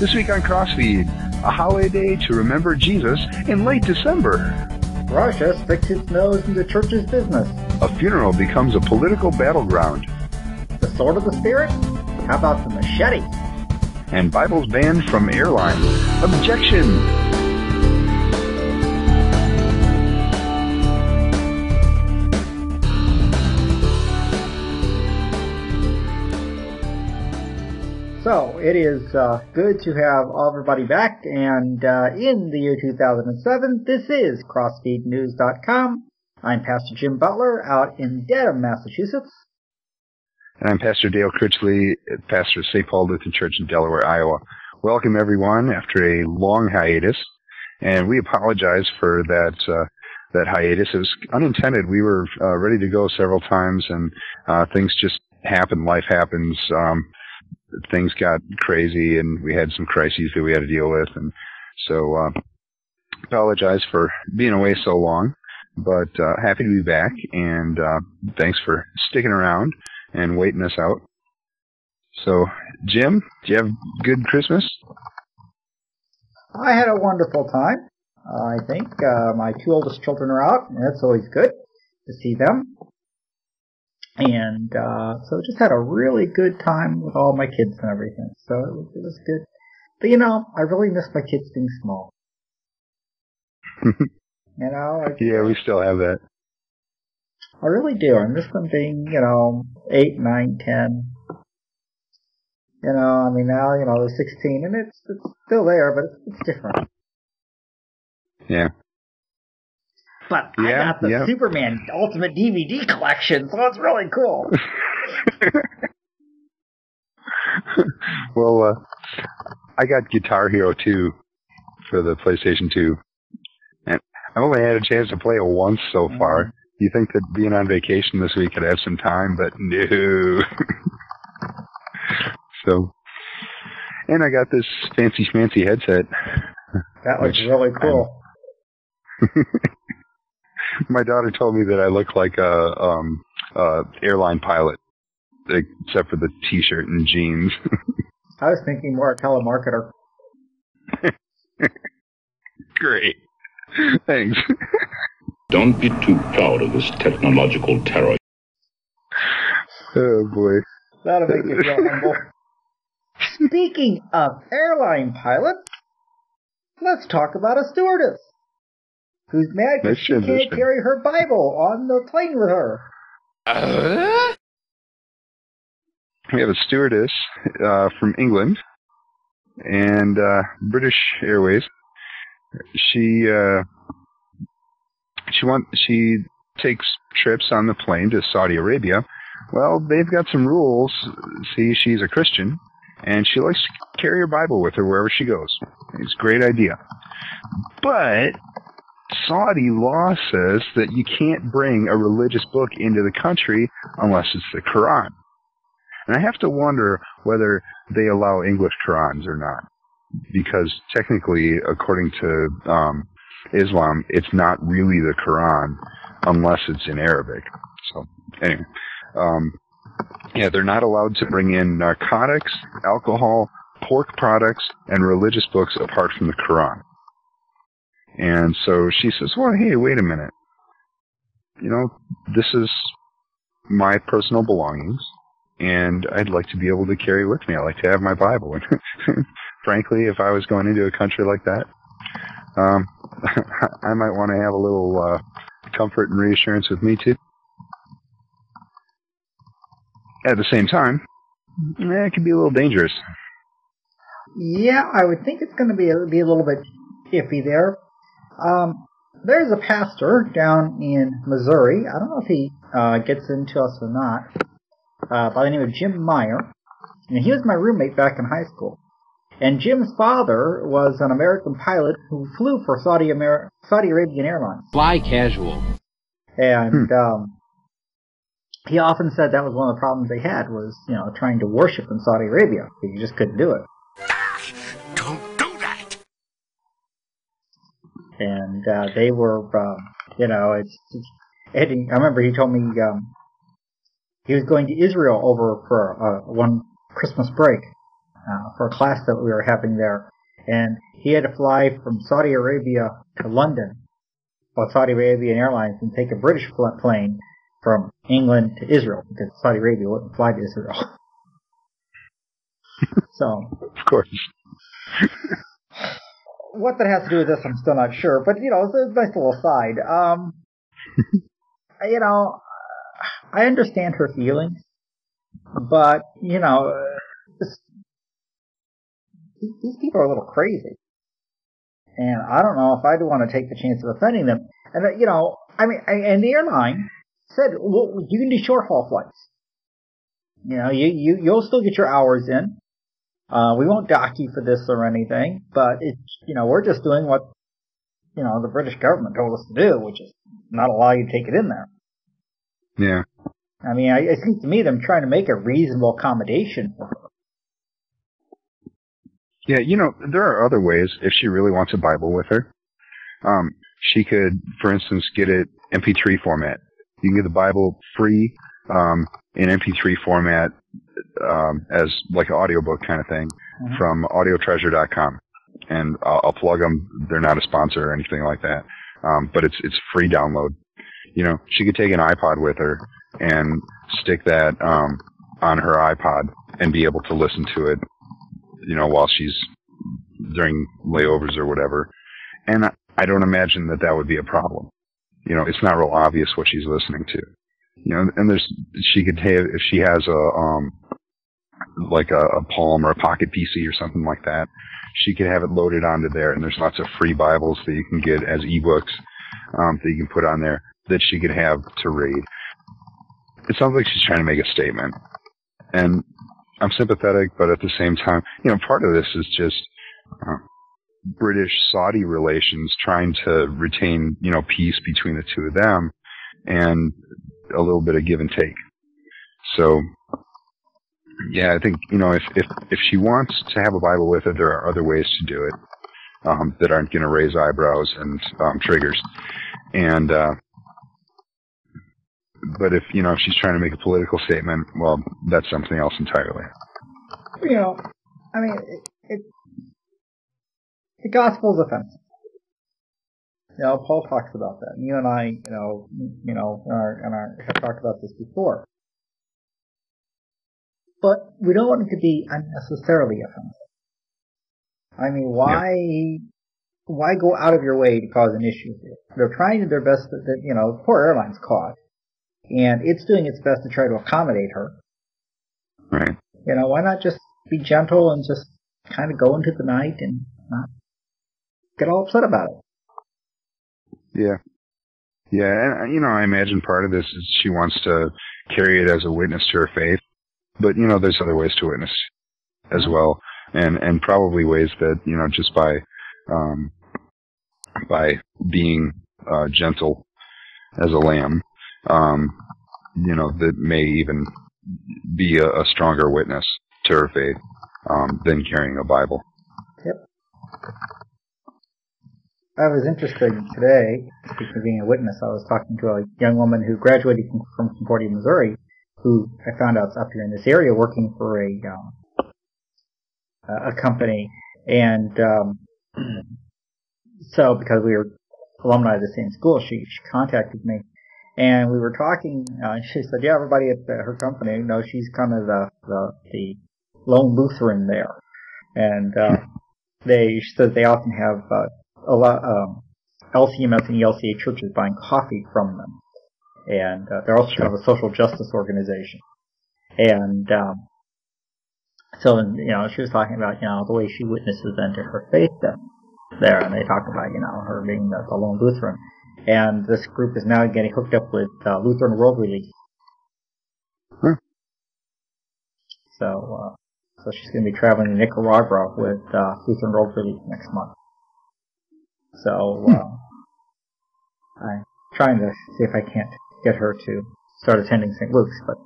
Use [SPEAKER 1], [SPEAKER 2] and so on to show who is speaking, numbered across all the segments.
[SPEAKER 1] This week on Crossfeed, a holiday to remember Jesus in late December.
[SPEAKER 2] Russia sticks its nose into church's business.
[SPEAKER 1] A funeral becomes a political battleground.
[SPEAKER 2] The sword of the spirit? How about the machete?
[SPEAKER 1] And Bibles banned from airlines. Objection!
[SPEAKER 2] It is uh, good to have everybody back, and uh, in the year 2007, this is CrossfeedNews.com. I'm Pastor Jim Butler out in Dedham, Massachusetts.
[SPEAKER 1] And I'm Pastor Dale Critchley, pastor of St. Paul Lutheran Church in Delaware, Iowa. Welcome everyone after a long hiatus, and we apologize for that uh, that hiatus. It was unintended. We were uh, ready to go several times, and uh, things just happen. Life happens. Um, things got crazy and we had some crises that we had to deal with. And so, uh, apologize for being away so long, but, uh, happy to be back and, uh, thanks for sticking around and waiting us out. So, Jim, do you have good Christmas?
[SPEAKER 2] I had a wonderful time. I think uh, my two oldest children are out, and that's always good to see them. And uh, so just had a really good time with all my kids and everything. So it was, it was good. But you know, I really miss my kids being small. you know? I,
[SPEAKER 1] yeah, we still have that.
[SPEAKER 2] I really do. I miss them being, you know, eight, nine, ten. You know, I mean now, you know, they're 16 and it's, it's still there, but it's, it's different.
[SPEAKER 1] Yeah.
[SPEAKER 2] But I
[SPEAKER 1] Yeah,
[SPEAKER 2] got the
[SPEAKER 1] yeah.
[SPEAKER 2] Superman Ultimate DVD collection, so it's really cool.
[SPEAKER 1] well, uh, I got Guitar Hero 2 for the PlayStation 2. And I've only had a chance to play it once so far. You think that being on vacation this week I'd have some time, but no. so, and I got this fancy schmancy headset.
[SPEAKER 2] That was
[SPEAKER 1] Which
[SPEAKER 2] really cool.
[SPEAKER 1] My daughter told me that I look like a um uh airline pilot, except for the t-shirt and jeans.
[SPEAKER 2] I was thinking more a telemarketer.
[SPEAKER 1] Great. Thanks.
[SPEAKER 3] Don't be too proud of this technological terror.
[SPEAKER 1] Oh boy.
[SPEAKER 2] That'll make you feel humble. Speaking of airline pilots, let's talk about a stewardess who's mad because she can't carry her Bible on the plane with her.
[SPEAKER 1] We have a stewardess uh, from England and uh, British Airways. She uh, she want she takes trips on the plane to Saudi Arabia. Well, they've got some rules. See, she's a Christian, and she likes to carry her Bible with her wherever she goes. It's a great idea. But Saudi law says that you can't bring a religious book into the country unless it's the Quran. And I have to wonder whether they allow English Qurans or not. Because technically, according to um, Islam, it's not really the Quran unless it's in Arabic. So, anyway. Um, yeah, they're not allowed to bring in narcotics, alcohol, pork products, and religious books apart from the Quran. And so she says, well, hey, wait a minute. You know, this is my personal belongings, and I'd like to be able to carry with me. I like to have my Bible. And frankly, if I was going into a country like that, um, I might want to have a little uh, comfort and reassurance with me too. At the same time, eh, it can be a little dangerous.
[SPEAKER 2] Yeah, I would think it's going to be a, be a little bit iffy there. Um, there's a pastor down in Missouri. I don't know if he uh, gets into us or not. Uh, by the name of Jim Meyer, and he was my roommate back in high school. And Jim's father was an American pilot who flew for Saudi Amer- Saudi Arabian Airlines.
[SPEAKER 4] Fly casual.
[SPEAKER 2] And um, he often said that was one of the problems they had was, you know, trying to worship in Saudi Arabia. because You just couldn't do it. And uh, they were, um, you know, it's. it's I remember he told me um, he was going to Israel over for uh, one Christmas break, uh, for a class that we were having there, and he had to fly from Saudi Arabia to London, or Saudi Arabian Airlines, and take a British plane from England to Israel because Saudi Arabia wouldn't fly to Israel. so
[SPEAKER 1] Of course.
[SPEAKER 2] What that has to do with this, I'm still not sure. But you know, it's a nice little aside. Um, you know, I understand her feelings, but you know, these people are a little crazy, and I don't know if I'd want to take the chance of offending them. And you know, I mean, and the airline said, well, you can do short haul flights. You know, you you you'll still get your hours in. Uh, we won't dock you for this or anything, but it's, you know, we're just doing what, you know, the British government told us to do, which is not allow you to take it in there.
[SPEAKER 1] Yeah.
[SPEAKER 2] I mean, I, it seems to me them trying to make a reasonable accommodation for her.
[SPEAKER 1] Yeah, you know, there are other ways if she really wants a Bible with her. Um, she could, for instance, get it MP3 format. You can get the Bible free, um, in MP3 format, um, as like an audiobook kind of thing
[SPEAKER 2] Mhm.
[SPEAKER 1] from audiotreasure.com. And I'll, I'll plug them. They're not a sponsor or anything like that. Um, but it's, it's free download. You know, she could take an iPod with her and stick that, um, on her iPod and be able to listen to it, you know, while she's during layovers or whatever. And I, I don't imagine that that would be a problem. You know, it's not real obvious what she's listening to. You know, and there's, she could have, if she has a, um, like a, a Palm or a Pocket PC or something like that, she could have it loaded onto there. And there's lots of free Bibles that you can get as ebooks, um, that you can put on there that she could have to read. It sounds like she's trying to make a statement. And I'm sympathetic, but at the same time, you know, part of this is just, uh, British Saudi relations trying to retain, you know, peace between the two of them and a little bit of give and take. So, yeah, I think, you know, if, if, if she wants to have a Bible with her, there are other ways to do it, um, that aren't going to raise eyebrows and, um, triggers. And, uh, but if, you know, if she's trying to make a political statement, well, that's something else entirely.
[SPEAKER 2] You know, I mean, it, it, the gospel's offensive. You know, Paul talks about that. And You and I, you know, you know, and our, and our, have talked about this before. But we don't want it to be unnecessarily offensive. I mean, why, why go out of your way to cause an issue here? They're trying their best to, that, you know, poor airline's caught. And it's doing its best to try to accommodate her.
[SPEAKER 1] Right.
[SPEAKER 2] You know, why not just be gentle and just kind of go into the night and not get all upset about it?
[SPEAKER 1] Yeah. Yeah, and you know, I imagine part of this is she wants to carry it as a witness to her faith. But you know, there's other ways to witness as well. And and probably ways that, you know, just by um by being uh gentle as a lamb, um, you know, that may even be a, a stronger witness to her faith, um, than carrying a Bible.
[SPEAKER 2] I was interested today, speaking of being a witness, I was talking to a young woman who graduated from, Concordia, Missouri, who I found out is up here in this area working for a, um, a company. And, um, so because we were alumni of the same school, she, she contacted me and we were talking, uh, and she said, yeah, everybody at the, her company, you know, she's kind of the, the, the lone Lutheran there. And, uh, they, said they often have, uh, a lot, um, LCMS and ELCA churches buying coffee from them. And, uh, they're also kind of a social justice organization. And, um, so, you know, she was talking about, you know, the way she witnesses then to her faith there, and they talked about, you know, her being the, the lone Lutheran. And this group is now getting hooked up with, uh, Lutheran World Relief.
[SPEAKER 1] Hmm.
[SPEAKER 2] So, uh, so she's going to be traveling to Nicaragua with, uh, Lutheran World Relief next month. So, uh, I'm trying to see if I can't get her to start attending St. Luke's, but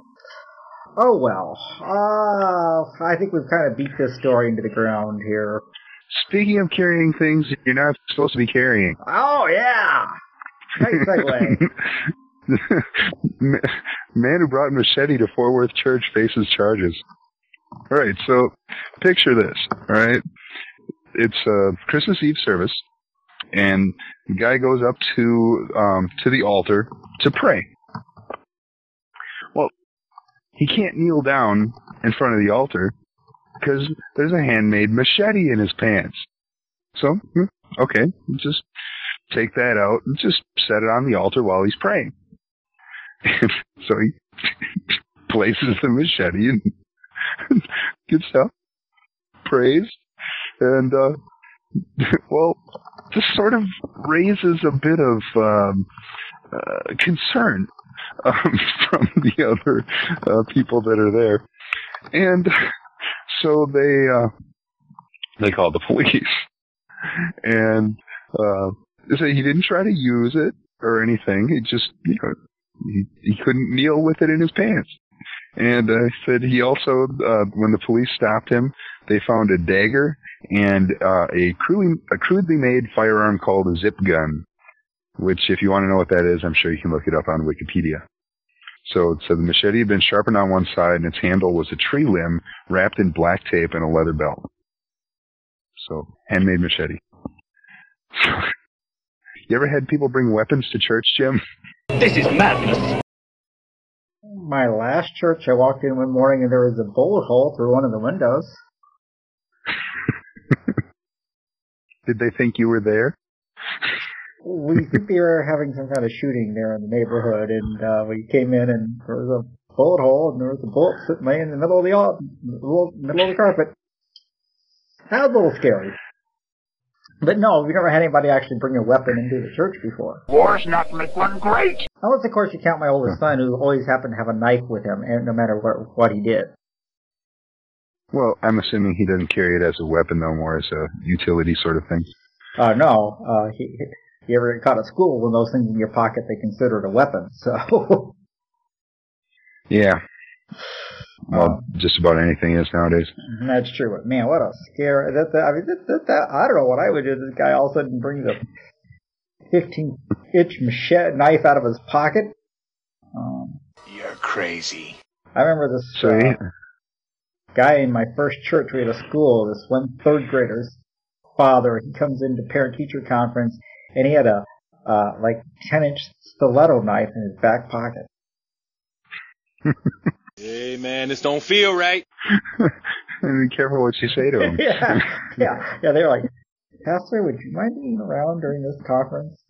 [SPEAKER 2] oh well. Uh, I think we've kind of beat this story into the ground here.
[SPEAKER 1] Speaking of carrying things you're not supposed to be carrying.
[SPEAKER 2] Oh yeah! Great segue.
[SPEAKER 1] Man who brought machete to Fort Worth Church faces charges. All right, so picture this. All right, it's a Christmas Eve service, and the guy goes up to um, to the altar to pray. Well, he can't kneel down in front of the altar because there's a handmade machete in his pants. So, hmm, okay, just take that out and just set it on the altar while he's praying. so he places the machete and gets up, prays, and uh, well, this sort of raises a bit of um, uh, concern um, from the other uh, people that are there, and so they uh, they call the police, and uh, they say he didn't try to use it or anything. He just you know he, he couldn't kneel with it in his pants. And uh, said he also, uh, when the police stopped him, they found a dagger and uh, a, crudely, a crudely made firearm called a zip gun, which, if you want to know what that is, I'm sure you can look it up on Wikipedia. So said the machete had been sharpened on one side and its handle was a tree limb wrapped in black tape and a leather belt. So, handmade machete. you ever had people bring weapons to church, Jim?
[SPEAKER 3] This is madness.
[SPEAKER 2] My last church, I walked in one morning and there was a bullet hole through one of the windows.
[SPEAKER 1] Did they think you were there?
[SPEAKER 2] We think they were having some kind of shooting there in the neighborhood, and uh, we came in and there was a bullet hole and there was a bullet sitting laying in the middle of the middle middle of the carpet. That was a little scary. But no, we never had anybody actually bring a weapon into the church before.
[SPEAKER 5] War's not make one great.
[SPEAKER 2] Unless, of course, you count my oldest son, who always happened to have a knife with him, and no matter what what he did.
[SPEAKER 1] Well, I'm assuming he doesn't carry it as a weapon, though, more as a utility sort of thing.
[SPEAKER 2] Uh, no, uh, he, you ever get caught at school when those things in your pocket they consider it a weapon, so.
[SPEAKER 1] Yeah. Well, just about anything is nowadays.
[SPEAKER 2] That's true, but man, what a scare! That, that I mean, that, that, that, I don't know what I would do. This guy all of a sudden brings a 15 inch machete knife out of his pocket. Um,
[SPEAKER 5] You're crazy.
[SPEAKER 2] I remember this
[SPEAKER 1] So,
[SPEAKER 2] uh, guy in my first church. We had a school. This one third grader's father. He comes into parent teacher conference, and he had a uh, like 10 inch stiletto knife in his back pocket.
[SPEAKER 4] Hey man, this don't feel right.
[SPEAKER 1] And be careful what you say to him.
[SPEAKER 2] yeah, yeah, yeah. They were like, Pastor, would you mind being around during this conference?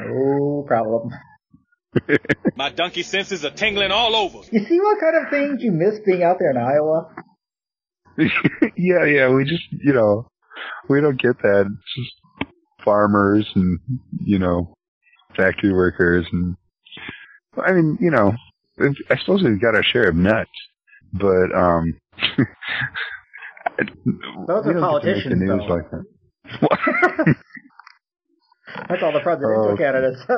[SPEAKER 2] No problem.
[SPEAKER 4] My donkey senses are tingling all over.
[SPEAKER 2] You see what kind of things you miss being out there in Iowa?
[SPEAKER 1] yeah, yeah, we just, you know, we don't get that. It's just farmers and, you know, factory workers and, I mean, you know, I suppose we've got our share of nuts, but, um,
[SPEAKER 2] Those are
[SPEAKER 1] don't get to make
[SPEAKER 2] politicians, though.
[SPEAKER 1] like that.
[SPEAKER 2] That's all the presidential
[SPEAKER 1] Oh.
[SPEAKER 2] candidates.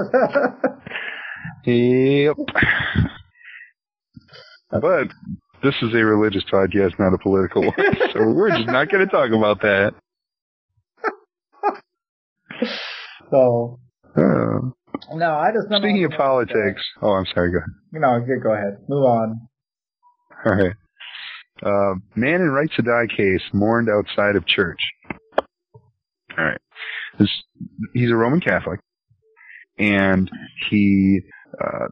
[SPEAKER 1] Yep. But this is a religious podcast, not a political one, so we're just not going to talk about that.
[SPEAKER 2] so,
[SPEAKER 1] Uh,
[SPEAKER 2] no, I just
[SPEAKER 1] speaking of politics, oh, I'm sorry. Go ahead.
[SPEAKER 2] You know, go ahead. Move on.
[SPEAKER 1] All right. Uh, man in right to die case mourned outside of church. All right. This, he's a Roman Catholic, and he uh,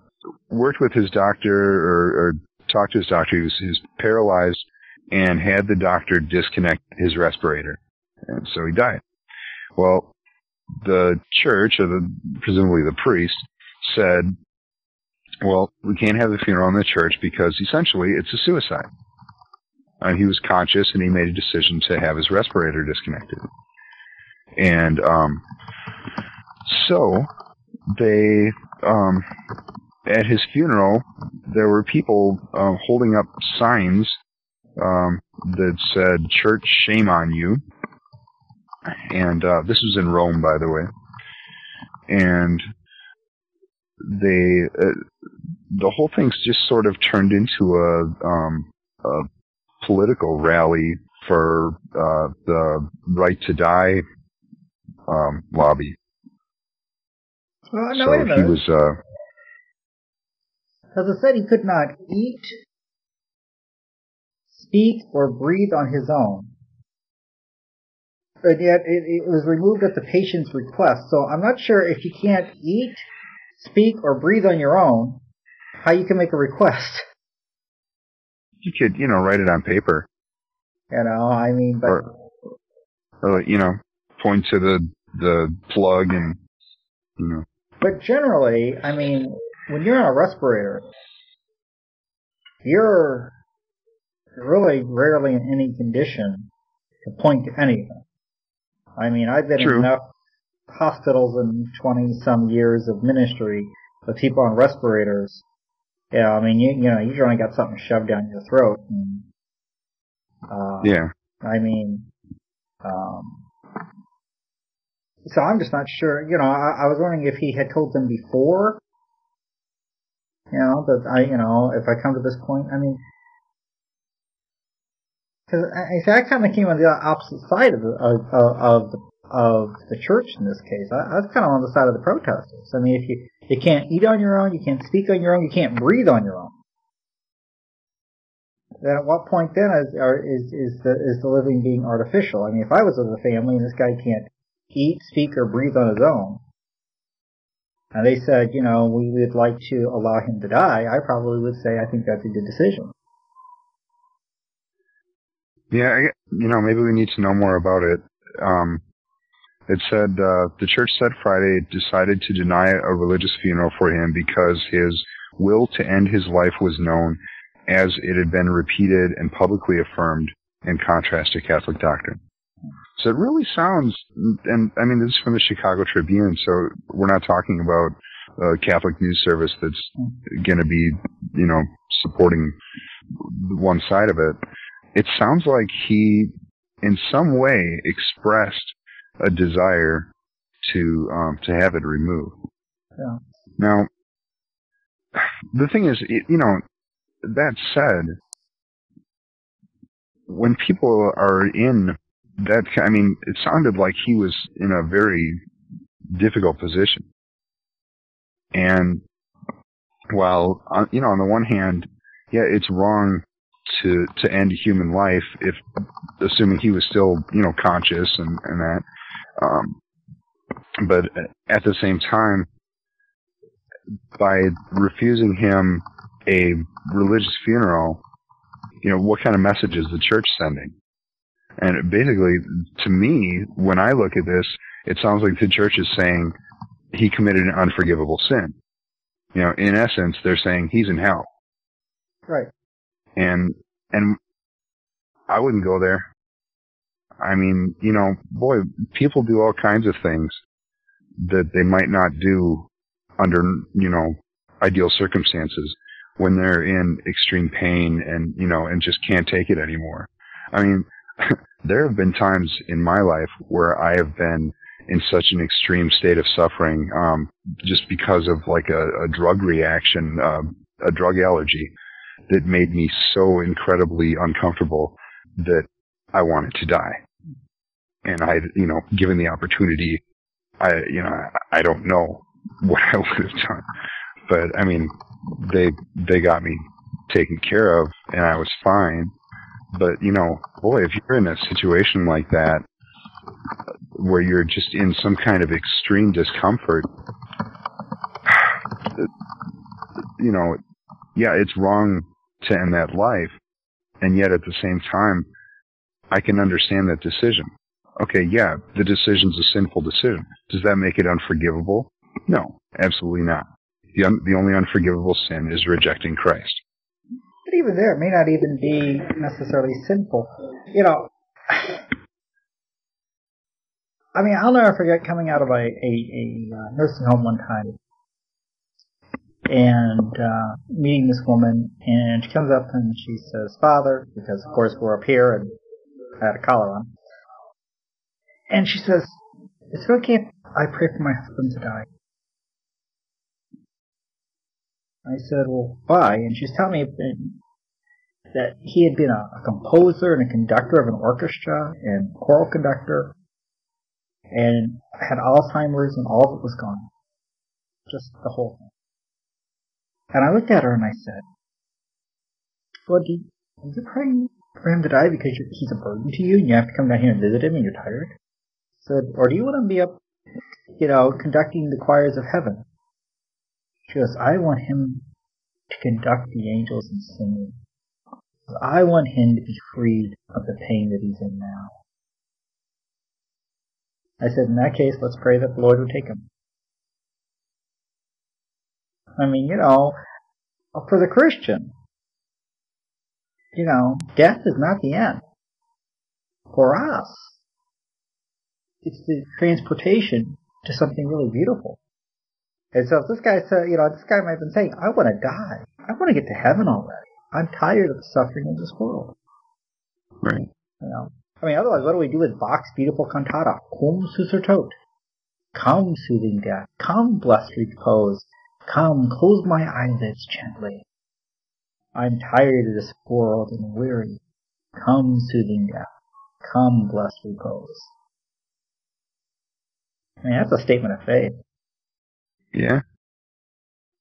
[SPEAKER 1] worked with his doctor or, or talked to his doctor. He was, he was paralyzed and had the doctor disconnect his respirator, and so he died. Well, the church, or the presumably the priest, said, "Well, we can't have the funeral in the church because essentially it's a suicide." And he was conscious, and he made a decision to have his respirator disconnected. And um, so they, um, at his funeral, there were people uh, holding up signs um, that said "Church, shame on you." And uh, this was in Rome, by the way. And they, uh, the whole thing's just sort of turned into a, um, a political rally for uh, the right to die um, lobby.
[SPEAKER 2] Well, no,
[SPEAKER 1] so
[SPEAKER 2] wait a
[SPEAKER 1] he was, uh,
[SPEAKER 2] As I said, he could not eat, speak or breathe on his own. But yet it, it was removed at the patient's request. So I'm not sure if you can't eat, speak, or breathe on your own, how you can make a request.
[SPEAKER 1] You could, you know, write it on paper.
[SPEAKER 2] You know, I mean, but
[SPEAKER 1] or, or you know, point to the the plug and you know.
[SPEAKER 2] But generally, I mean, when you're on a respirator, you're really rarely in any condition to point to anything. I mean, I've been
[SPEAKER 1] True.
[SPEAKER 2] in enough hospitals in 20 some years of ministry with people on respirators. Yeah, I mean, you, you know, you generally got something shoved down your throat. And, uh,
[SPEAKER 1] Yeah.
[SPEAKER 2] I mean, um, so I'm just not sure. You know, I, I was wondering if he had told them before. You know that I, you know, if I come to this point, I mean, because I, I kind of came on the opposite side of the of, of, of the church in this case. I, I was kind of on the side of the protesters. I mean, if you you can't eat on your own, you can't speak on your own, you can't breathe on your own. Then at what point then is is is the is the living being artificial? I mean, if I was with a family and this guy can't eat, speak, or breathe on his own, and they said, you know, we would like to allow him to die, I probably would say I think that's a good decision.
[SPEAKER 1] Yeah, you know, maybe we need to know more about it. Um, it said uh, the church said Friday decided to deny a religious funeral for him because his will to end his life was known, as it had been repeated and publicly affirmed, in contrast to Catholic doctrine. So it really sounds, and I mean, this is from the Chicago Tribune, so we're not talking about a Catholic news service that's going to be, you know, supporting one side of it. It sounds like he, in some way, expressed a desire to um, to have it removed.
[SPEAKER 2] Yeah.
[SPEAKER 1] Now, the thing is, it, you know, that said, when people are in that, I mean, it sounded like he was in a very difficult position. And while, you know, on the one hand, yeah, it's wrong to to end human life if, assuming he was still, you know, conscious and and that. Um, but at the same time, by refusing him a religious funeral, you know, what kind of message is the church sending? And basically, to me, when I look at this, it sounds like the church is saying he committed an unforgivable sin. You know, in essence, they're saying he's in hell.
[SPEAKER 2] Right.
[SPEAKER 1] And, and I wouldn't go there. I mean, you know, boy, people do all kinds of things that they might not do under, you know, ideal circumstances when they're in extreme pain and, you know, and just can't take it anymore. I mean, there have been times in my life where I have been in such an extreme state of suffering, um, just because of like a, a drug reaction, uh, a drug allergy that made me so incredibly uncomfortable that I wanted to die. And I, you know, given the opportunity, I, you know, I, don't know what I would have done, but I mean, they, they got me taken care of and I was fine. But, you know, boy, if you're in a situation like that, where you're just in some kind of extreme discomfort, you know, yeah, it's wrong to end that life. And yet at the same time, I can understand that decision. Okay, yeah, the decision's a sinful decision. Does that make it unforgivable? No, absolutely not. The, un- the only unforgivable sin is rejecting Christ.
[SPEAKER 2] But even there, it may not even be necessarily sinful. You know, I mean, I'll never forget coming out of a, a, a nursing home one time and uh, meeting this woman, and she comes up and she says, "Father," because of course we're up here and I had a collar on, and she says, "Is it okay if I pray for my husband to die?" I said, "Well, why?" And she's telling me that he had been a, a composer and a conductor of an orchestra and choral conductor, and had Alzheimer's, and all of it was gone, just the whole thing. And I looked at her and I said, "Well, do you, are you praying for him to die because he's a burden to you and you have to come down here and visit him and you're tired? said, or do you want him to be up, you know, conducting the choirs of heaven? She goes, I want him to conduct the angels in singing. I want him to be freed of the pain that he's in now. I said, in that case, let's pray that the Lord would take him. I mean, you know, for the Christian, you know, death is not the end. For us, it's the transportation to something really beautiful. And so if this guy said, you know, this guy might have been saying, I want to die. I want to get to heaven already. I'm tired of the suffering of this world.
[SPEAKER 1] Right.
[SPEAKER 2] You know, I mean, otherwise, what do we do with Bach's beautiful cantata? Cum tot. Come, soothing death. Come, blessed repose. Come, close my eyelids gently. I'm tired of this world and weary. Come, soothing death. Come, blessed repose. I mean, that's a statement of faith.
[SPEAKER 1] Yeah.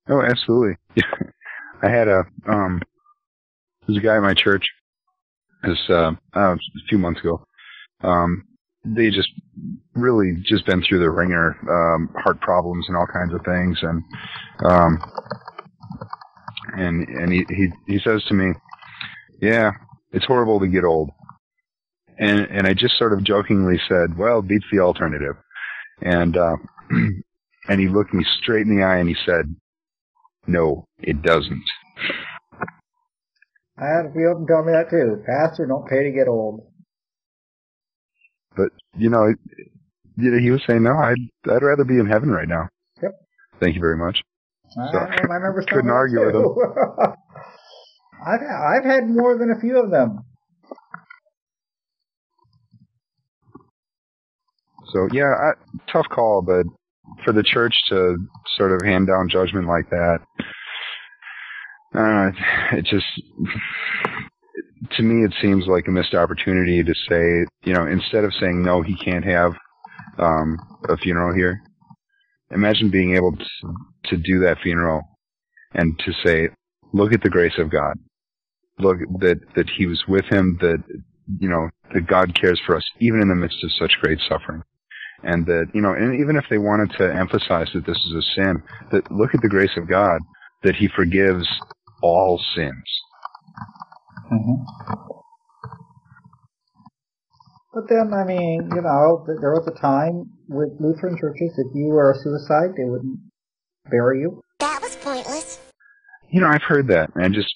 [SPEAKER 1] Oh, absolutely. I had a um, there's a guy at my church. This uh, uh, a few months ago. Um, they just really just been through the ringer, um, heart problems and all kinds of things, and um, and and he he he says to me, "Yeah, it's horrible to get old." And and I just sort of jokingly said, "Well, beats the alternative." And uh, and he looked me straight in the eye and he said, "No, it doesn't."
[SPEAKER 2] I had a few of them tell me that too. Pastor, don't pay to get old.
[SPEAKER 1] But you know, you know, he was saying, "No, I'd I'd rather be in heaven right now."
[SPEAKER 2] Yep.
[SPEAKER 1] Thank you very much.
[SPEAKER 2] I,
[SPEAKER 1] So,
[SPEAKER 2] I remember
[SPEAKER 1] couldn't argue with
[SPEAKER 2] too. I've I've had more than a few of them.
[SPEAKER 1] So yeah, I, tough call, but for the church to sort of hand down judgment like that, I don't know, it, it just to me it seems like a missed opportunity to say, you know, instead of saying no, he can't have um, a funeral here. Imagine being able to, to do that funeral and to say, look at the grace of God. Look that that He was with him. That you know that God cares for us even in the midst of such great suffering and that you know, and even if they wanted to emphasize that this is a sin, that look at the grace of God that He forgives all sins.
[SPEAKER 2] Mm-hmm. But then, I mean, you know, there was a time with Lutheran churches, if you were a suicide, they wouldn't bury you.
[SPEAKER 6] That was pointless.
[SPEAKER 1] You know, I've heard that, and I just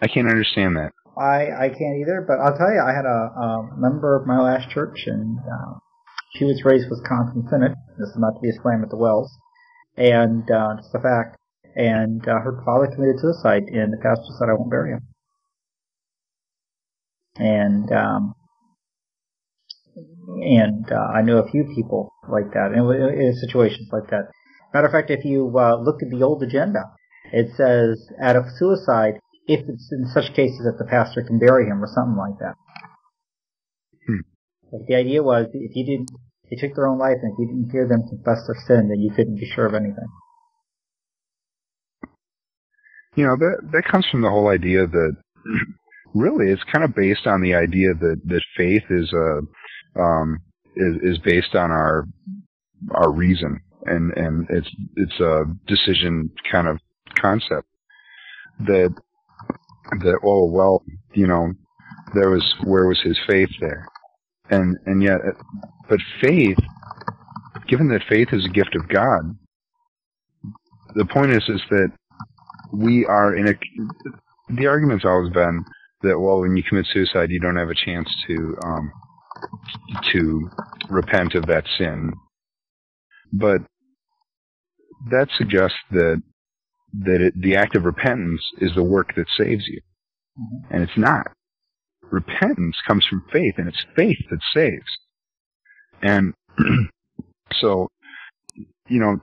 [SPEAKER 1] I can't understand that.
[SPEAKER 2] I I can't either, but I'll tell you, I had a, a member of my last church, and uh, she was raised Wisconsin Synod. This is not to be a slam at the WELS, and uh, just a fact. And uh, her father committed suicide, and the pastor said, "I won't bury him." And um, and uh, I know a few people like that, in, in situations like that. Matter of fact, if you uh, look at the old agenda, it says out of suicide, if it's in such cases that the pastor can bury him or something like that.
[SPEAKER 1] Hmm.
[SPEAKER 2] The idea was, if you didn't, they took their own life, and if you didn't hear them confess their sin, then you couldn't be sure of anything.
[SPEAKER 1] You know, that that comes from the whole idea that really it's kind of based on the idea that that faith is a um, is is based on our our reason. And and it's it's a decision kind of concept that that oh well you know there was where was his faith there? And and yet but faith given that faith is a gift of God the point is is that we are in a the argument's always been that well when you commit suicide you don't have a chance to um to repent of that sin. But that suggests that that it, the act of repentance is the work that saves you. And it's not. Repentance comes from faith and it's faith that saves. And so you know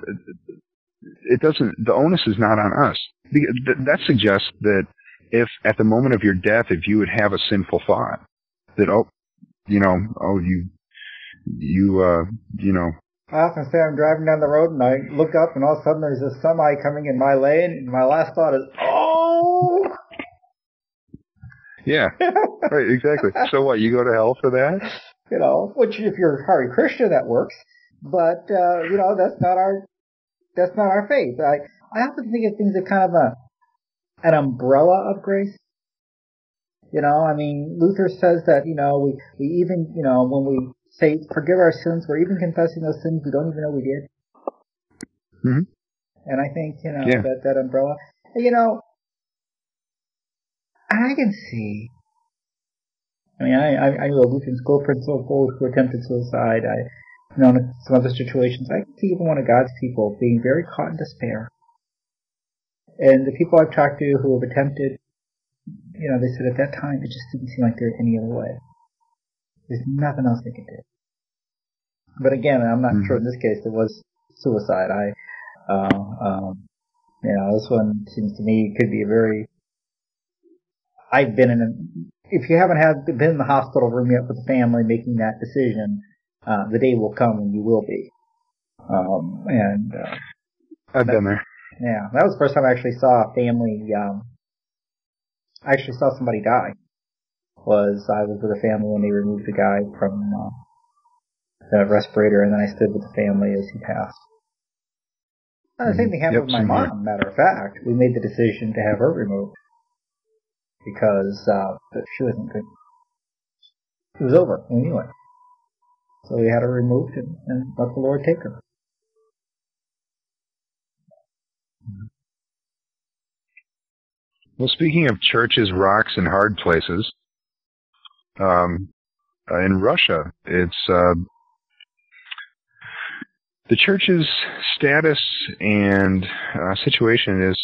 [SPEAKER 1] it doesn't the onus is not on us. That suggests that if at the moment of your death if you would have a sinful thought that oh you know oh you you uh you know
[SPEAKER 2] I often say I'm driving down the road and I look up and all of a sudden there's a semi coming in my lane and my last thought is, oh!
[SPEAKER 1] Yeah, right, exactly. So what? You go to hell for that?
[SPEAKER 2] you know, which if you're Hare Krishna, that works. But uh, you know, that's not our that's not our faith. I I often think of things as kind of a an umbrella of grace. You know, I mean, Luther says that you know we we even you know when we say forgive our sins, we're even confessing those sins we don't even know we did.
[SPEAKER 1] Mhm.
[SPEAKER 2] And I think you know
[SPEAKER 1] Yeah.
[SPEAKER 2] that that umbrella. You know, I can see. I mean, I, I, I knew a Lutheran school principal who attempted suicide. I, you know, in some other situations, I can see even one of God's people being very caught in despair. And the people I've talked to who have attempted, you know, they said at that time it just didn't seem like there was any other way. There's nothing else they could do. But again, I'm not
[SPEAKER 1] Mhm.
[SPEAKER 2] sure in this case it was suicide. I, uh, um, you know, this one seems to me could be a very. I've been in a. If you haven't had been in the hospital room yet with the family making that decision, uh, the day will come when you will be. Um, and uh,
[SPEAKER 1] I've been there.
[SPEAKER 2] Yeah, that was the first time I actually saw a family. Um, I actually saw somebody die. Was I was with a family when they removed the guy from uh, the respirator, and then I stood with the family as he passed. And the same thing happened
[SPEAKER 1] Yep,
[SPEAKER 2] with my mom. Matter of fact, we made the decision to have her removed because uh, she wasn't good. It was over. We knew it. So we had her removed and, and let the Lord take her.
[SPEAKER 1] Well, speaking of churches, rocks, and hard places, um, in Russia, it's uh, the church's status and uh, situation is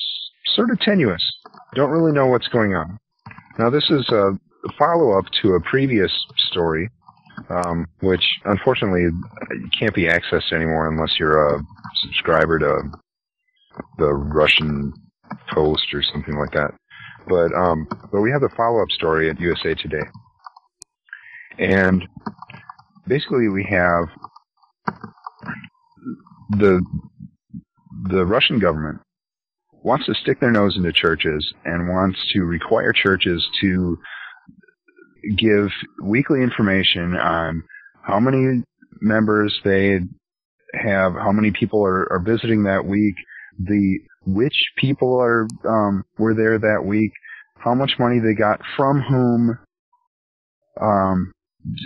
[SPEAKER 1] sort of tenuous. Don't really know what's going on. Now, this is a follow-up to a previous story, um, which unfortunately can't be accessed anymore unless you're a subscriber to the Russian Post or something like that. But um, but we have the follow-up story at USA Today, and basically we have the the Russian government wants to stick their nose into churches and wants to require churches to give weekly information on how many members they have, how many people are, are visiting that week, the which people are um, were there that week, how much money they got from whom, um,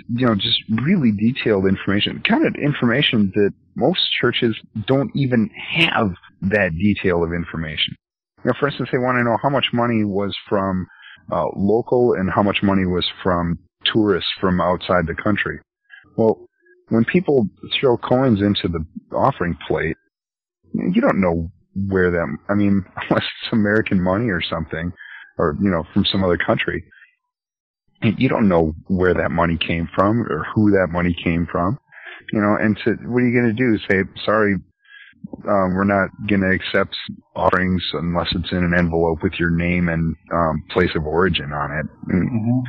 [SPEAKER 1] you know, just really detailed information, kind of information that most churches don't even have that detail of information. You know, for instance, they want to know how much money was from uh, local and how much money was from tourists from outside the country. Well, when people throw coins into the offering plate, you don't know where them. I mean, unless it's American money or something, or you know, from some other country, you don't know where that money came from or who that money came from. You know, and to what are you going to do? Say, sorry, um, we're not going to accept offerings unless it's in an envelope with your name and um, place of origin on it.
[SPEAKER 2] Mm-hmm.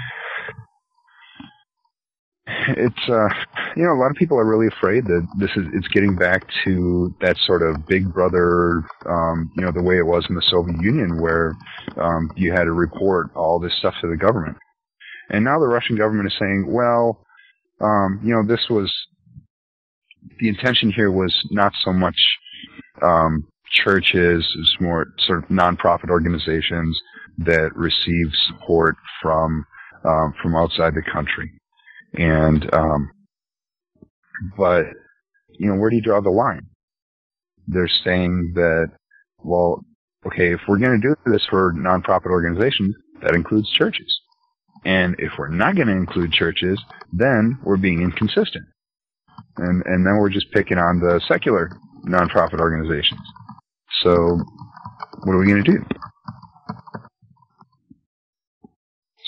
[SPEAKER 1] It's uh you know a lot of people are really afraid that this is it's getting back to that sort of big brother um you know the way it was in the soviet union where um you had to report all this stuff to the government. And now the russian government is saying well um you know this was the intention here was not so much um churches it's more sort of nonprofit organizations that receive support from um from outside the country and, um, but, you know, where do you draw the line? They're saying that, well, okay, if we're going to do this for nonprofit organizations, that includes churches. And if we're not going to include churches, then we're being inconsistent. And, and then we're just picking on the secular nonprofit organizations. So, what are we going to do?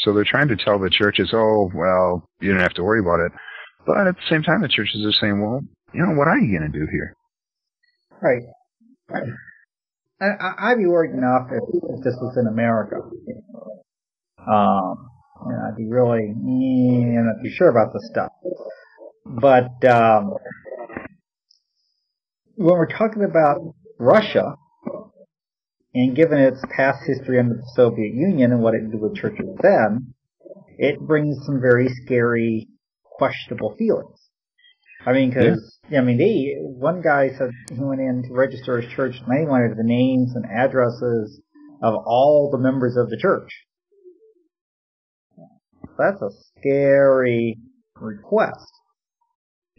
[SPEAKER 1] So they're trying to tell the churches, oh, well, you don't have to worry about it. But at the same time, the churches are saying, well, you know, what are you going to do here?
[SPEAKER 2] Right. Right. I, I'd be worried enough if, if this was in America. Um, know, I'd be really, I'm not too sure about this stuff. But, um, when we're talking about Russia, and given its past history under the Soviet Union and what it did with churches then, it brings some very scary, questionable feelings. I mean, because I mean, they one guy said he went in to register his church and they wanted the names and addresses of all the members of the church. That's a scary request.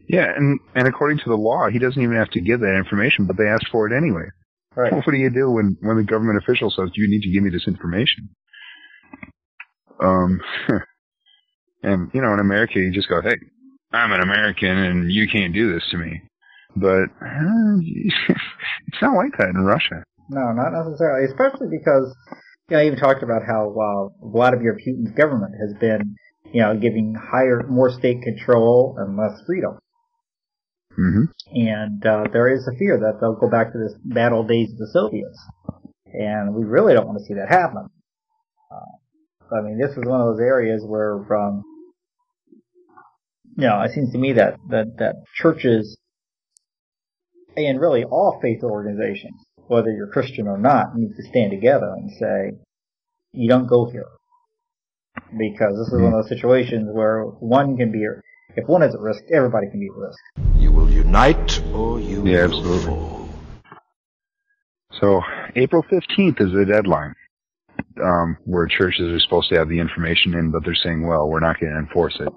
[SPEAKER 1] Yeah, and and according to the law, he doesn't even have to give that information, but they asked for it anyway.
[SPEAKER 2] Right.
[SPEAKER 1] What do you do when when the government official says you need to give me this information? Um, and you know, in America, you just go, "Hey, I'm an American, and you can't do this to me." But uh, it's not like that in Russia.
[SPEAKER 2] No, not necessarily. Especially because, you know, I even talked about how uh, Vladimir Putin's government has been, you know, giving higher, more state control and less freedom.
[SPEAKER 1] Hmm
[SPEAKER 2] And uh, there is a fear that they'll go back to the bad old days of the Soviets. And we really don't want to see that happen. Uh, I mean, this is one of those areas where, um, you know, it seems to me that, that, that churches and really all faith organizations, whether you're Christian or not, need to stand together and say, you don't go here. Because this is one of those situations where one can be, if one is at risk, everybody can be at risk.
[SPEAKER 5] You will unite or you
[SPEAKER 1] Yeah, absolutely.
[SPEAKER 5] fall.
[SPEAKER 1] So April 15th is the deadline, um, where churches are supposed to have the information in, but they're saying, well, we're not going to enforce it.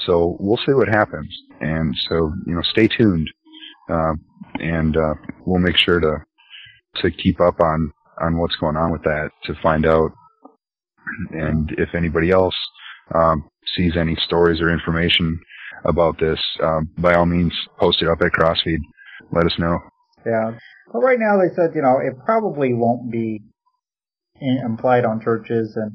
[SPEAKER 1] So we'll see what happens. And so, you know, stay tuned. Uh, and, uh, we'll make sure to, to keep up on, on what's going on with that to find out. And if anybody else, um, sees any stories or information about this, um, by all means, post it up at Crossfeed. Let us know.
[SPEAKER 2] Yeah. But right now they said, you know, it probably won't be in- implied on churches and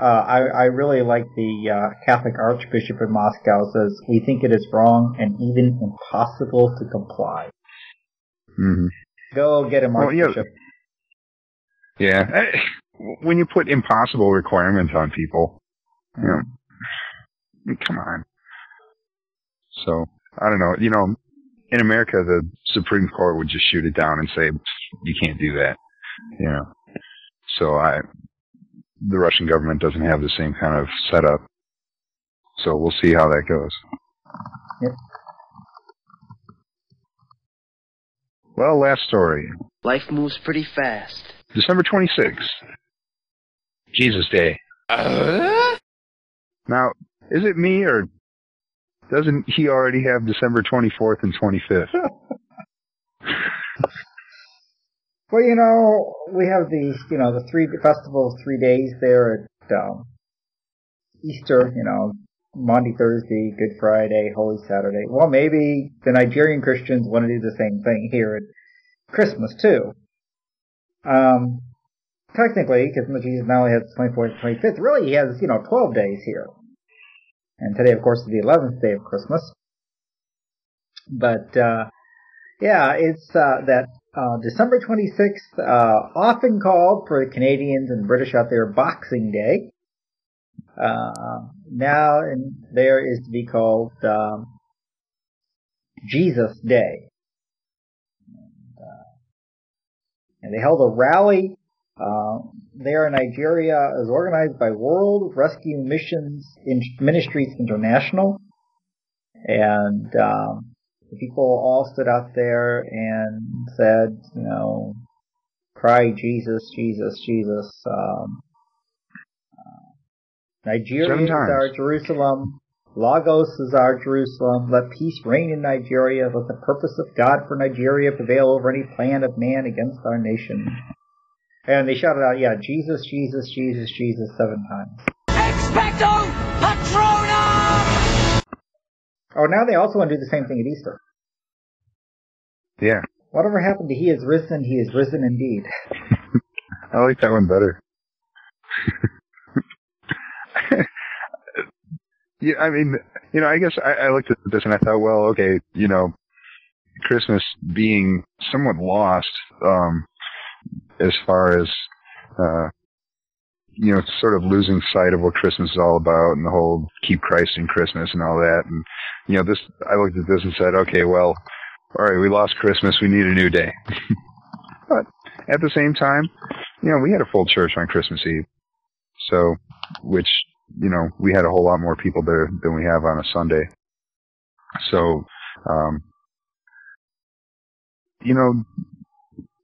[SPEAKER 2] uh, I, I really like the uh, Catholic Archbishop in Moscow says we think it is wrong and even impossible to comply.
[SPEAKER 1] hmm
[SPEAKER 2] Go get him,
[SPEAKER 1] Well, yeah. Yeah. Eh, When you put impossible requirements on people, you know, come on. So, I don't know. You know, in America, the Supreme Court would just shoot it down and say, you can't do that. You know. So I, the Russian government doesn't have the same kind of setup. So we'll see how that goes.
[SPEAKER 2] Yep.
[SPEAKER 1] Well, last story.
[SPEAKER 6] Life moves pretty fast.
[SPEAKER 1] December 26th. Jesus Day. Uh? Now, is it me or doesn't he already have December 24th and 25th?
[SPEAKER 2] Well, you know, we have the, you know, the three festival of three days there at um, Easter, you know, Monday, Thursday, Good Friday, Holy Saturday. Well, maybe the Nigerian Christians want to do the same thing here at Christmas too. Um, technically, because Jesus not only has the 24th and 25th, really he has, you know, 12 days here. And today, of course, is the 11th day of Christmas. But, uh, yeah, it's, uh, that uh, December 26th, uh, often called for the Canadians and British out there Boxing Day. Uh, now and there is to be called um, Jesus Day. And, uh, and they held a rally uh, there in Nigeria. Was organized by World Rescue Missions in- Ministries International. And um, the people all stood out there and said, you know, cry Jesus, Jesus, Jesus. Um, uh, Nigeria
[SPEAKER 1] Seven
[SPEAKER 2] is our Jerusalem. Lagos is our Jerusalem. Let peace reign in Nigeria. Let the purpose of God for Nigeria prevail over any plan of man against our nation. And they shouted out, yeah, Jesus, Jesus, Jesus, Jesus, seven times.
[SPEAKER 7] Expecto Patronum!
[SPEAKER 2] Oh, now they also want to do the same thing at Easter.
[SPEAKER 1] Yeah.
[SPEAKER 2] Whatever happened to He is risen, He is risen indeed.
[SPEAKER 1] I like that one better. yeah, I mean, you know, I guess I, I looked at this and I thought, well, okay, you know, Christmas being somewhat lost, um, as far as, uh, you know, sort of losing sight of what Christmas is all about and the whole keep Christ in Christmas and all that. And, you know, this, I looked at this and said, okay, well, all right, we lost Christmas. We need a new day. but at the same time, you know, we had a full church on Christmas Eve. So, which you know, we had a whole lot more people there than we have on a Sunday. So, um, you know,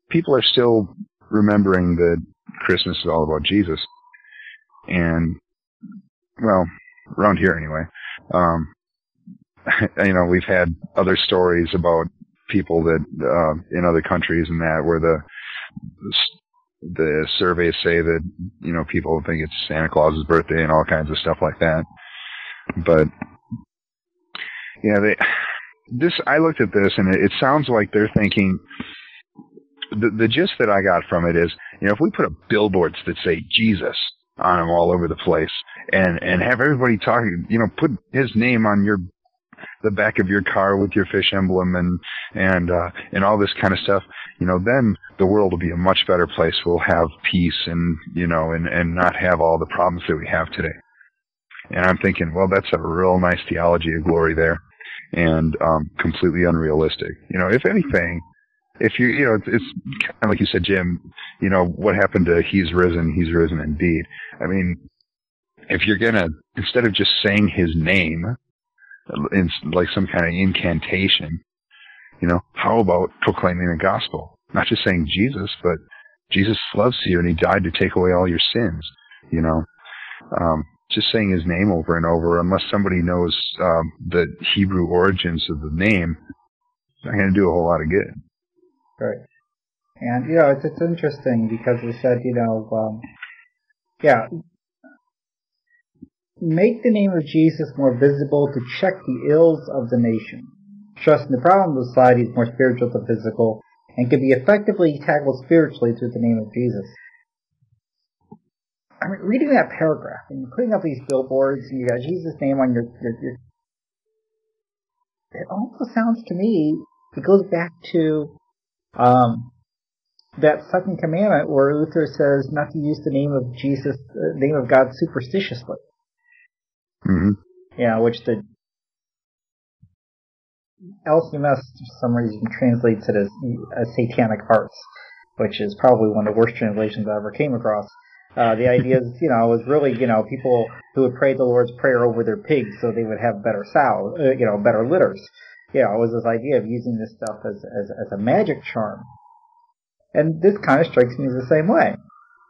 [SPEAKER 1] people are still remembering that Christmas is all about Jesus. And, well, around here anyway. Um, you know, we've had other stories about people that, uh, in other countries and that where the, the surveys say that, you know, people think it's Santa Claus's birthday and all kinds of stuff like that. But, yeah, they, this, I looked at this and it, it sounds like they're thinking, the, the gist that I got from it is, you know, if we put up billboards that say Jesus on them all over the place and, and have everybody talking, you know, put his name on your, the back of your car with your fish emblem and, and, uh, and all this kind of stuff, you know, then the world will be a much better place. We'll have peace and, you know, and, and not have all the problems that we have today. And I'm thinking, well, that's a real nice theology of glory there and, um, completely unrealistic. You know, if anything, if you, you know, it's, it's kind of like you said, Jim, you know, what happened to he's risen, he's risen indeed. I mean, if you're gonna, instead of just saying his name, in like some kind of incantation, you know, how about proclaiming the gospel? Not just saying Jesus, but Jesus loves you and he died to take away all your sins, you know. Um, just saying his name over and over, unless somebody knows um, the Hebrew origins of the name, it's not going to do a whole lot of good.
[SPEAKER 2] Right. And you know, it's it's interesting because we said, you know, um, yeah, make the name of Jesus more visible to check the ills of the nation. Trusting the problem of society is more spiritual than physical and can be effectively tackled spiritually through the name of Jesus. I mean, reading that paragraph and putting up these billboards and you got Jesus' name on your, your, your it almost sounds to me, it goes back to um, that second commandment where Luther says not to use the name of Jesus, the name of God superstitiously.
[SPEAKER 1] Mm-hmm.
[SPEAKER 2] Yeah, which the LCMS for some reason translates it as, as satanic arts, which is probably one of the worst translations I ever came across. Uh, the idea is, you know, was really, you know, people who would pray the Lord's Prayer over their pigs so they would have better sow, uh, you know, better litters. You know, it was this idea of using this stuff as, as, as a magic charm. And this kind of strikes me as the same way.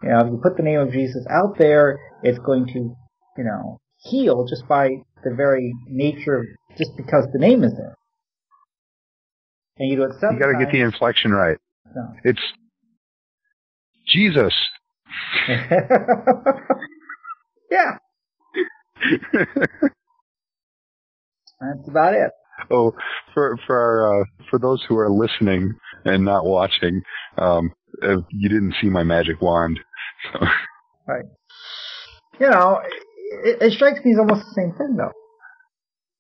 [SPEAKER 2] You know, if you put the name of Jesus out there, it's going to, you know, heal just by the very nature of, just because the name is there. And you do it
[SPEAKER 1] You got to get the inflection right.
[SPEAKER 2] No.
[SPEAKER 1] It's Jesus.
[SPEAKER 2] yeah, that's about it.
[SPEAKER 1] Oh, for for our, uh, for those who are listening and not watching, um, uh, you didn't see my magic wand. So,
[SPEAKER 2] Right. You know, it, it strikes me as almost the same thing, though.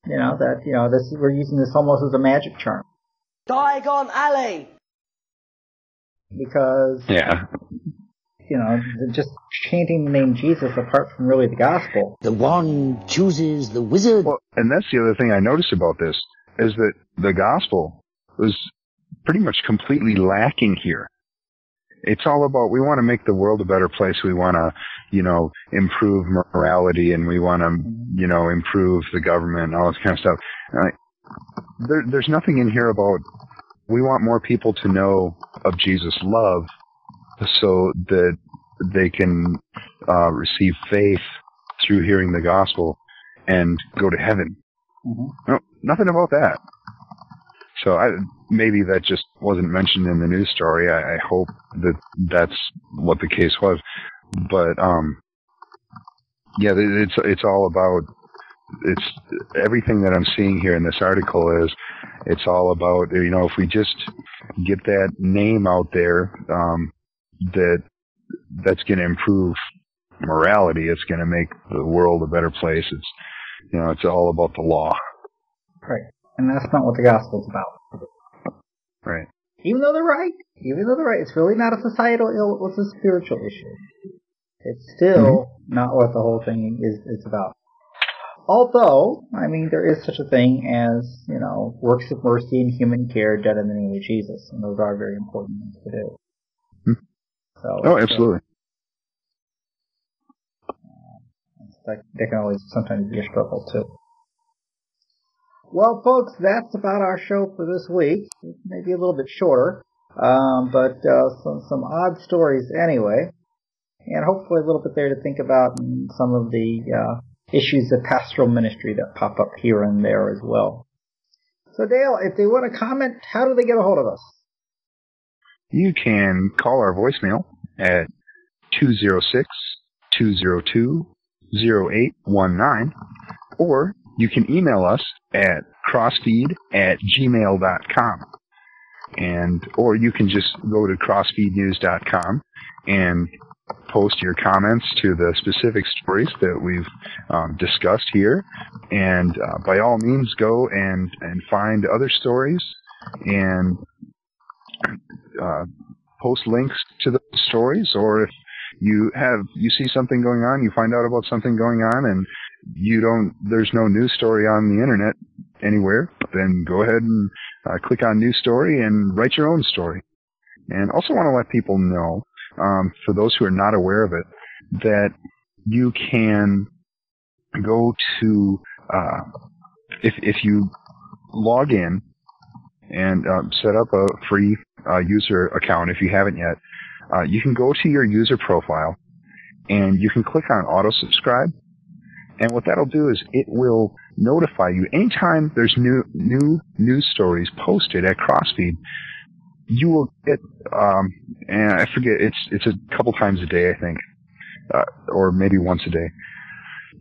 [SPEAKER 2] You know that you know this we're using this almost as a magic charm
[SPEAKER 6] Diagon Alley!
[SPEAKER 2] because
[SPEAKER 1] yeah,
[SPEAKER 2] you know just chanting the name Jesus apart from really the gospel.
[SPEAKER 7] The one chooses the wizard.
[SPEAKER 1] Well, and that's the other thing I noticed about this is that the gospel was pretty much completely lacking here. It's all about we want to make the world a better place. We want to, you know, improve morality and we want to, you know, improve the government and all this kind of stuff. And I, there, there's nothing in here about we want more people to know of Jesus' love so that they can uh, receive faith through hearing the gospel and go to heaven.
[SPEAKER 2] Mhm.
[SPEAKER 1] No, nothing about that. So I, maybe that just wasn't mentioned in the news story. I, I hope that that's what the case was. But um, yeah, it's it's all about it's everything that I'm seeing here in this article is it's all about you know if we just get that name out there um, that that's going to improve morality. It's going to make the world a better place. It's you know it's all about the law,
[SPEAKER 2] Right. And that's not what the gospel's about.
[SPEAKER 1] right?
[SPEAKER 2] Even though they're right, even though they're right, it's really not a societal ill, it's a spiritual issue. It's still mm-hmm. not what the whole thing is, is about. Although, I mean, there is such a thing as, you know, works of mercy and human care done in the name of Jesus, and those are very important things to do. So
[SPEAKER 1] Oh,
[SPEAKER 2] it's, uh,
[SPEAKER 1] absolutely.
[SPEAKER 2] it's that, that can always sometimes be a struggle too. Well, folks, that's about our show for this week. Maybe a little bit shorter, um, but uh, some some odd stories anyway, and hopefully a little bit there to think about in some of the uh, issues of pastoral ministry that pop up here and there as well. So, Dale, if they want to comment, how do they get a hold of us?
[SPEAKER 1] You can call our voicemail at 206 202 0819, or you can email us at crossfeed at gmail.com. And, or you can just go to crossfeednews.com and post your comments to the specific stories that we've um, discussed here. And uh, by all means, go and, and find other stories and uh, post links to the stories. Or if you have you see something going on, you find out about something going on, and you don't there's no news story on the internet anywhere, then go ahead and uh, click on news story and write your own story. And also want to let people know um, for those who are not aware of it, that you can go to uh, if if you log in and um, set up a free uh, user account if you haven't yet, uh, you can go to your user profile and you can click on auto subscribe. And what that'll do is it will notify you anytime there's new new news stories posted at Crossfeed you will get, um, and I forget, it's it's a couple times a day, I think, uh, or maybe once a day.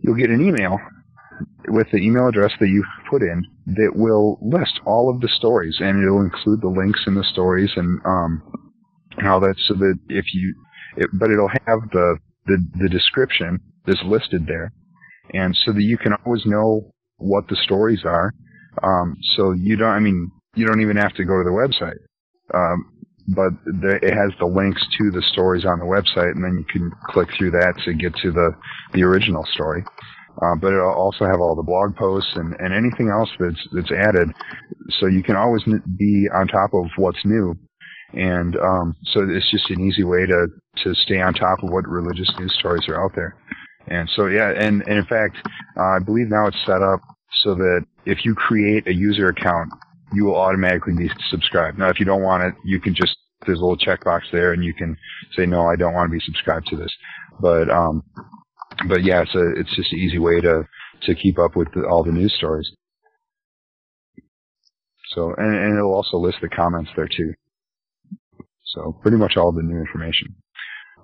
[SPEAKER 1] You'll get an email with the email address that you put in that will list all of the stories, and it'll include the links in the stories and um, how that so that if you, it, but it'll have the the the description that's listed there, and so that you can always know what the stories are. Um, so you don't, I mean, you don't even have to go to the website. Um, but the, it has the links to the stories on the website, and then you can click through that to get to the the original story. Uh, but it'll also have all the blog posts and, and anything else that's that's added, so you can always be on top of what's new. And um, so it's just an easy way to to stay on top of what religious news stories are out there. And so yeah, and, and in fact, uh, I believe now it's set up so that if you create a user account you will automatically be subscribed. Now, if you don't want it, you can just there's a little checkbox there, and you can say no, I don't want to be subscribed to this. But um, but yeah, it's a it's just an easy way to to keep up with the, all the news stories. So and, and it'll also list the comments there too. So pretty much all the new information.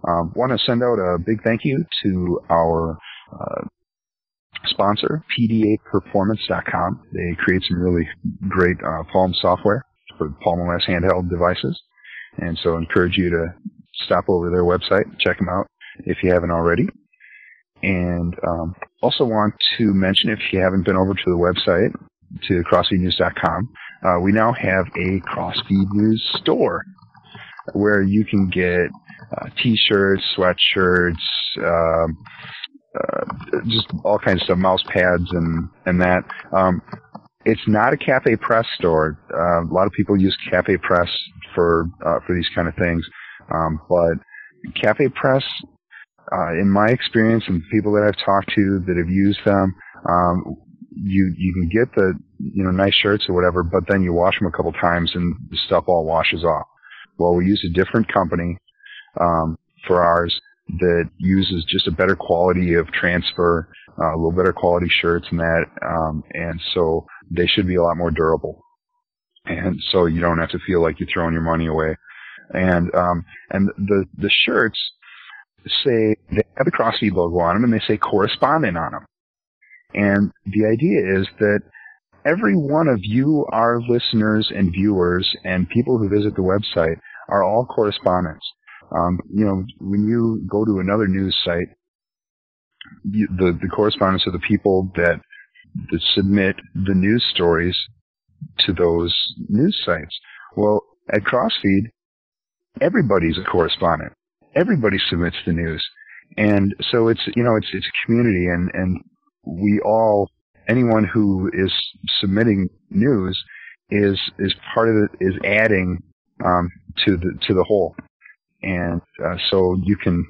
[SPEAKER 1] Um, want to send out a big thank you to our uh, sponsor, PDAperformance.com. They create some really great uh, Palm software for Palm OS handheld devices. And so I encourage you to stop over their website, check them out if you haven't already. And um, also want to mention, if you haven't been over to the website, to crossfeednews.com, uh, we now have a Crossfeed News store where you can get uh, t-shirts, sweatshirts, um, uh, just all kinds of stuff, mouse pads and and that. Um, it's not a Cafe Press store. Uh, a lot of people use Cafe Press for uh, for these kind of things, um, but Cafe Press, uh, in my experience and people that I've talked to that have used them, um, you you can get the you know nice shirts or whatever, but then you wash them a couple times and the stuff all washes off. Well, we use a different company um, for ours, that uses just a better quality of transfer, uh, a little better quality shirts and that, um, and so they should be a lot more durable. And so you don't have to feel like you're throwing your money away. And um, and the the shirts say they have the Crossfeed logo on them and they say correspondent on them. And the idea is that every one of you, our listeners and viewers and people who visit the website are all correspondents. Um, you know, when you go to another news site, you, the the correspondence of the people that that submit the news stories to those news sites. Well, at Crossfeed, everybody's a correspondent. Everybody submits the news, and so it's you know it's it's a community, and and we all anyone who is submitting news is is part of it is adding um, to the to the whole and uh, so you can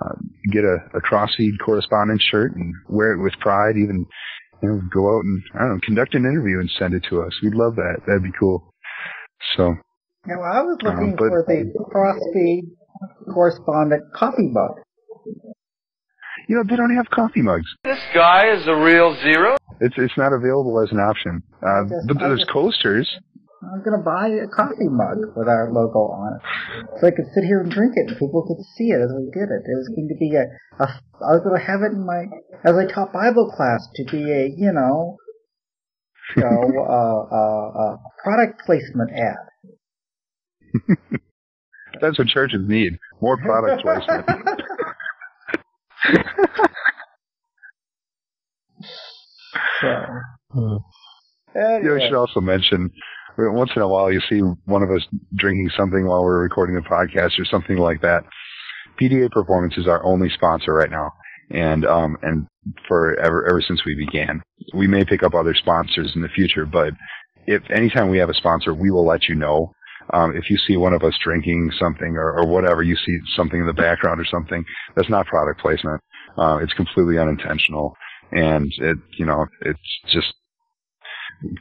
[SPEAKER 1] uh, get a, a Crossfeed correspondent shirt and wear it with pride. Even you know, go out and I don't know, conduct an interview and send it to us. We'd love that. That'd be cool. So
[SPEAKER 2] Now, I was
[SPEAKER 1] Uh,
[SPEAKER 2] looking
[SPEAKER 1] but-
[SPEAKER 2] for the Crossfeed correspondent coffee mug.
[SPEAKER 1] you know they don't have coffee mugs.
[SPEAKER 8] This guy is a real zero.
[SPEAKER 1] It's it's not available as an option. Uh,
[SPEAKER 2] just-
[SPEAKER 1] but there's
[SPEAKER 2] just-
[SPEAKER 1] coasters.
[SPEAKER 2] I'm gonna buy a coffee mug with our logo on it, so I could sit here and drink it, and people could see it as we did it. It was going to be a, a I was gonna have it in my as I taught Bible class to be a you know, you know, uh, uh, uh, product placement ad.
[SPEAKER 1] That's what churches need. More product placement.
[SPEAKER 2] So,
[SPEAKER 1] You know, we should also mention once in a while you see one of us drinking something while we're recording a podcast or something like that. PDA Performance is our only sponsor right now, and um and for ever ever since we began. We may pick up other sponsors in the future, but if anytime we have a sponsor, we will let you know. Um, if you see one of us drinking something or, or whatever, you see something in the background or something, that's not product placement. Uh, it's completely unintentional, and it you know it's just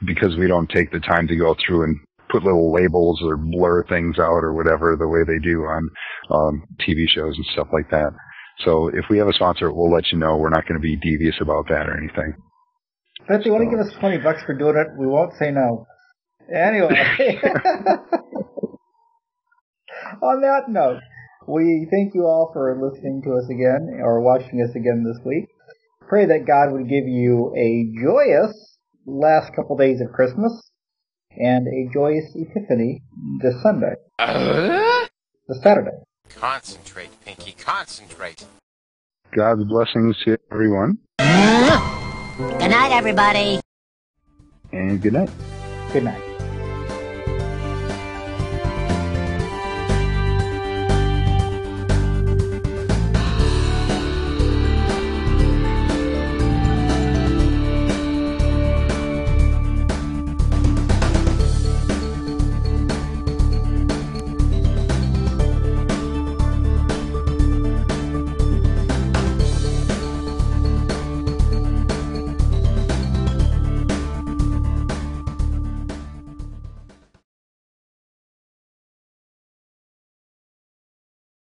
[SPEAKER 1] because we don't take the time to go through and put little labels or blur things out or whatever the way they do on um, TV shows and stuff like that. So if we have a sponsor, we'll let you know. We're not going to be devious about that or anything.
[SPEAKER 2] if you want to give us twenty bucks for doing it, we won't say no. Anyway, on that note, we thank you all for listening to us again or watching us again this week. Pray that God would give you a joyous last couple days of Christmas and a joyous Epiphany this Sunday, uh-huh. this Saturday.
[SPEAKER 9] Concentrate, Pinky, concentrate.
[SPEAKER 1] God's blessings to everyone, uh-huh.
[SPEAKER 7] Good night, everybody.
[SPEAKER 1] and good night.
[SPEAKER 2] Good night.